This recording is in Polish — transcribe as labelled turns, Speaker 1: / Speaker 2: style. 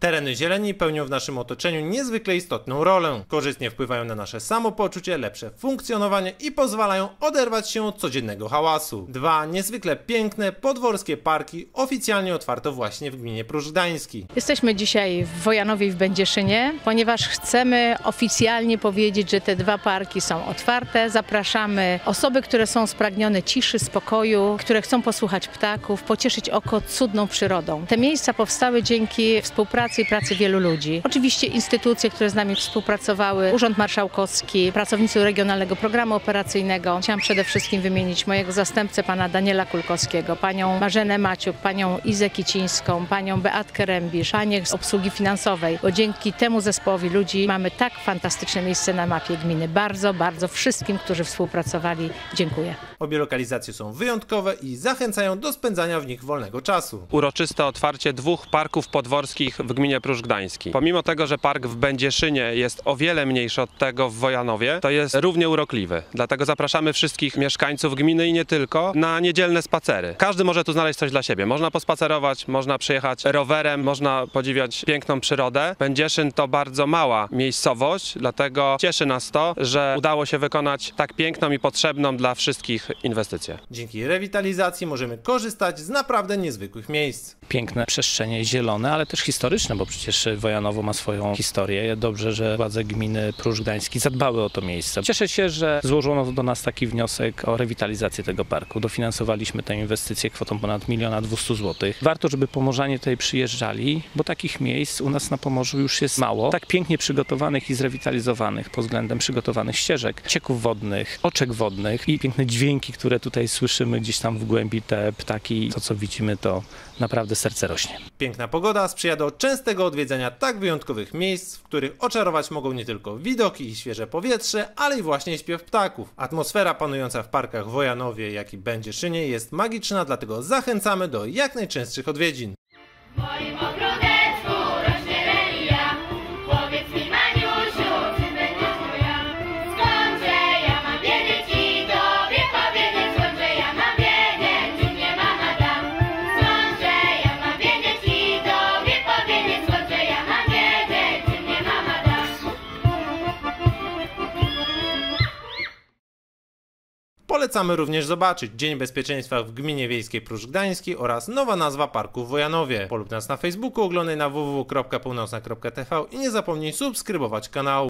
Speaker 1: Tereny zieleni pełnią w naszym otoczeniu niezwykle istotną rolę. Korzystnie wpływają na nasze samopoczucie, lepsze funkcjonowanie i pozwalają oderwać się od codziennego hałasu. Dwa niezwykle piękne podworskie parki oficjalnie otwarto właśnie w gminie Gdański.
Speaker 2: Jesteśmy dzisiaj w Wojanowie w Będzieszynie, ponieważ chcemy oficjalnie powiedzieć, że te dwa parki są otwarte. Zapraszamy osoby, które są spragnione ciszy, spokoju, które chcą posłuchać ptaków, pocieszyć oko cudną przyrodą. Te miejsca powstały dzięki współpracy i pracy wielu ludzi. Oczywiście instytucje, które z nami współpracowały, Urząd Marszałkowski, pracownicy Regionalnego Programu Operacyjnego. Chciałam przede wszystkim wymienić mojego zastępcę, pana Daniela Kulkowskiego, panią Marzenę Maciuk, panią Izę Kicińską, panią Beatkę Rębisz, panie z obsługi finansowej, bo dzięki temu zespołowi ludzi mamy tak fantastyczne miejsce na mapie gminy. Bardzo, bardzo wszystkim, którzy współpracowali, dziękuję.
Speaker 1: Obie lokalizacje są wyjątkowe i zachęcają do spędzania w nich wolnego czasu.
Speaker 3: uroczyste otwarcie dwóch parków podworskich w gminie Pruszcz Gdański. Pomimo tego, że park w Będzieszynie jest o wiele mniejszy od tego w Wojanowie, to jest równie urokliwy. Dlatego zapraszamy wszystkich mieszkańców gminy i nie tylko na niedzielne spacery. Każdy może tu znaleźć coś dla siebie. Można pospacerować, można przyjechać rowerem, można podziwiać piękną przyrodę. Będzieszyn to bardzo mała miejscowość, dlatego cieszy nas to, że udało się wykonać tak piękną i potrzebną dla wszystkich inwestycję.
Speaker 1: Dzięki rewitalizacji możemy korzystać z naprawdę niezwykłych miejsc.
Speaker 4: piękne przestrzenie zielone, ale też historyczne, bo przecież Wojanowo ma swoją historię. Dobrze, że władze gminy Pruszcz Gdański zadbały o to miejsce. Cieszę się, że złożono do nas taki wniosek o rewitalizację tego parku. Dofinansowaliśmy tę inwestycję kwotą ponad 1 200 zł. Warto, żeby Pomorzanie tutaj przyjeżdżali, bo takich miejsc u nas na Pomorzu już jest mało. Tak pięknie przygotowanych i zrewitalizowanych pod względem przygotowanych ścieżek, cieków wodnych, oczek wodnych i piękne dźwięki, które tutaj słyszymy gdzieś tam w głębi, te ptaki, to co widzimy, to naprawdę serce rośnie.
Speaker 1: Piękna pogoda sprzyja do częstego odwiedzania tak wyjątkowych miejsc, w których oczarować mogą nie tylko widoki i świeże powietrze, ale i właśnie śpiew ptaków. Atmosfera panująca w parkach Wojanowie, jak i Będzieszynie jest magiczna, dlatego zachęcamy do jak najczęstszych odwiedzin. Polecamy również zobaczyć Dzień Bezpieczeństwa w Gminie Wiejskiej Pruszcz Gdański oraz nowa nazwa parku w Wojanowie. Polub nas na Facebooku, oglądaj na www.północna.tv i nie zapomnij subskrybować kanału.